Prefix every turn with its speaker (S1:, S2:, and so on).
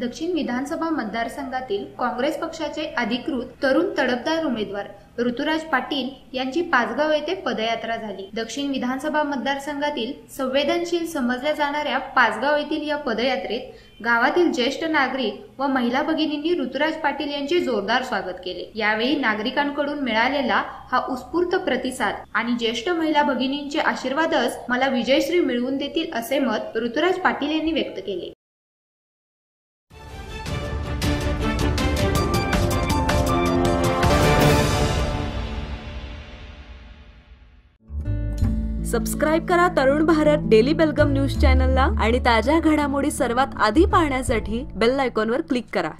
S1: दक्षिण विधानसभा मतदारसंघातील काँग्रेस पक्षाचे अधिकृत तरुण तडफदार उमेदवार ऋतुराज पाटील यांची पाचगाव येथे पदयात्रा झाली. दक्षिण विधानसभा मतदारसंघातील संवेदनशील समजल्या जाणाऱ्या पाचगाव येथील या पदयात्रेत गावातील ज्येष्ठ नागरिक व महिला भगिनींनी ऋतुराज पाटील यांचे जोरदार स्वागत केले. यावेळी नागरिकांकडून मिळालेला हा उत्स्फूर्त प्रतिसाद आणि ज्येष्ठ महिला भगिनींचे आशीर्वादच मला विजयश्री मिळवून देतील असे मत ऋतुराज पाटील यांनी व्यक्त केले.
S2: सबस्क्राईब करा तरुण भारत डेली बेलगम न्यूज चॅनलला आणि ताज्या घडामोडी सर्वात आधी पाहण्यासाठी बेल आयकॉनवर क्लिक करा.